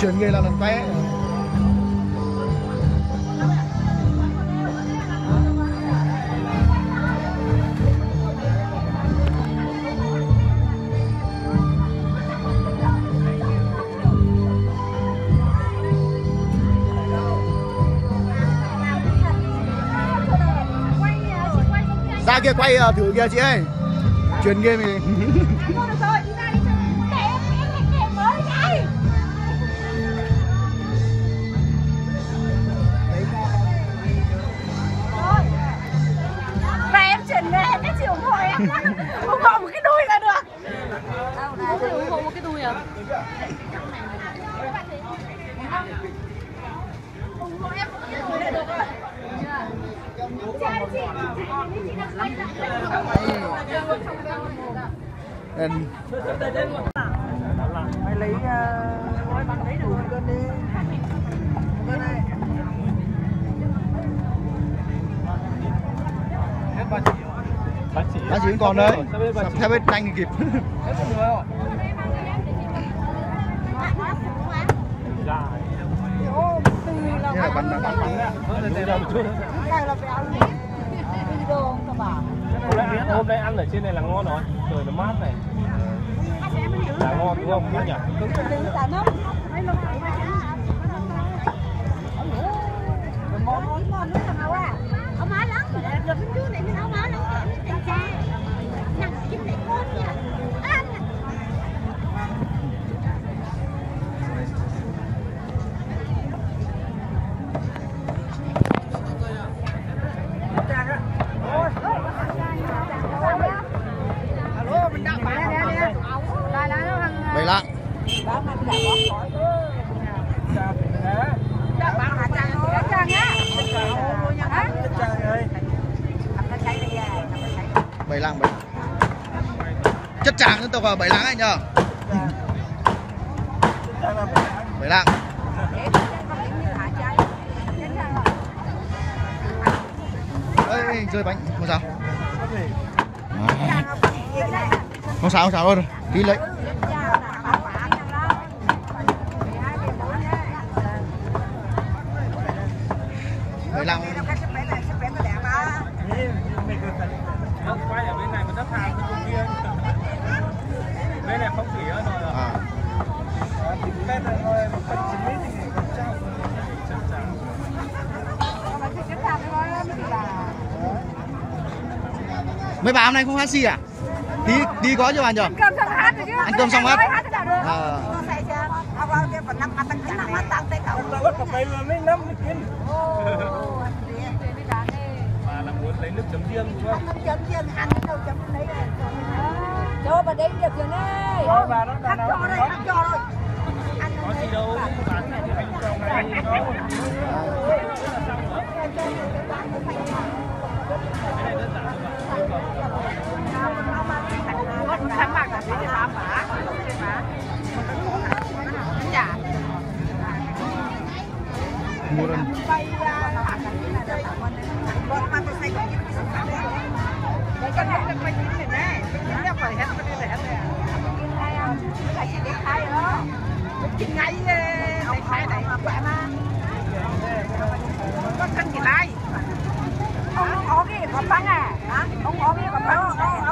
chuyển nghề là lần té ra kia quay ờ, thử kia chị ơi. Chuyển nghề mình Em. Mày lấy đủ cân đi cân này bác sĩ còn đấy theo bên nhanh kịp. Thế là bắn bắn bắn hôm nay ăn ở trên này là ngon rồi. Trời nó mát này. Là ngon đúng không nhỉ bảy lạng bảy chất tràng dân tộc vào bảy lạng anh nhờ. Bảy lạng ơi rơi bánh không sao. Không sao không sao đâu đi lấy bảy lạng Nó quay ở bên này mà đất hàng bên kia bên này không chỉ ở rồi à, bên này thôi một phần chín mươi thì còn trao chân trắng mấy bà hôm nay không hát xì à? Đi đi có chưa bà nhờ Cơm xong hát rồi chứ. Ăn cơm xong hát. À, Bà là muốn lấy nước chấm riêng đúng không? Cho bà đấy được rồi đấy Thôi bà bà Hát nào cho đây, hát cho đây Có gì đâu, bán này thì anh cho ngay đó đó Mình ngay khai này Quẹ mà Có thân gì lai Ông có cái còn băng à? Ông có cái còn băng